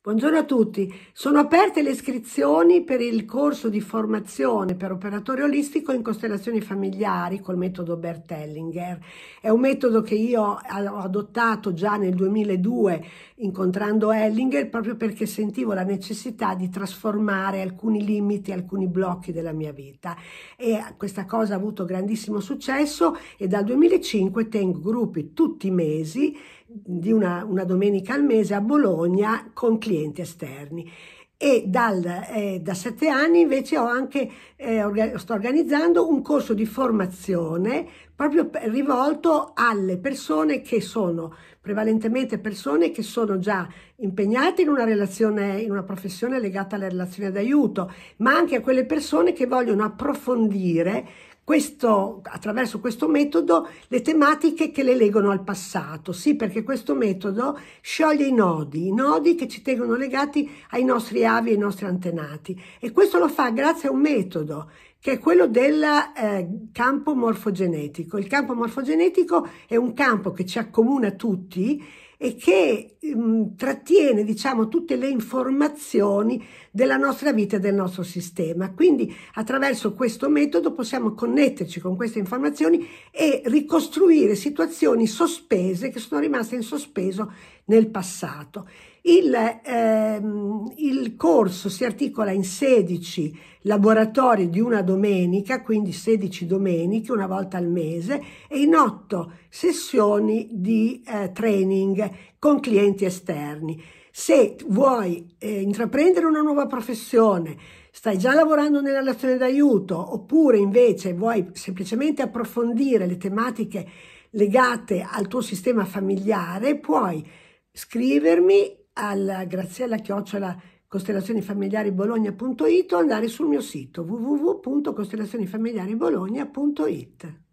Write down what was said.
Buongiorno a tutti, sono aperte le iscrizioni per il corso di formazione per operatore olistico in costellazioni familiari col metodo Bertellinger. È un metodo che io ho adottato già nel 2002 incontrando Ellinger proprio perché sentivo la necessità di trasformare alcuni limiti, alcuni blocchi della mia vita e questa cosa ha avuto grandissimo successo e dal 2005 tengo gruppi tutti i mesi di una, una domenica al mese a Bologna con clienti esterni. E dal, eh, da sette anni invece ho anche, eh, orga sto organizzando un corso di formazione proprio rivolto alle persone che sono prevalentemente persone che sono già impegnate in una relazione, in una professione legata alle relazioni d'aiuto, ma anche a quelle persone che vogliono approfondire questo, attraverso questo metodo le tematiche che le legano al passato, sì perché questo metodo scioglie i nodi, i nodi che ci tengono legati ai nostri avi e ai nostri antenati e questo lo fa grazie a un metodo che è quello del eh, campo morfogenetico. Il campo morfogenetico è un campo che ci accomuna tutti e che mh, mm, trattiene, diciamo, tutte le informazioni della nostra vita e del nostro sistema. Quindi attraverso questo metodo possiamo connetterci con queste informazioni e ricostruire situazioni sospese che sono rimaste in sospeso nel passato. Il, ehm, il corso si articola in 16 laboratori di una domenica, quindi 16 domeniche, una volta al mese, e in 8 sessioni di eh, training con clienti esterni. Se vuoi eh, intraprendere una nuova professione, stai già lavorando nella relazione d'aiuto, oppure invece vuoi semplicemente approfondire le tematiche legate al tuo sistema familiare, puoi scrivermi alla graziella chiocciola o andare sul mio sito www.costellazionifamiliaribologna.it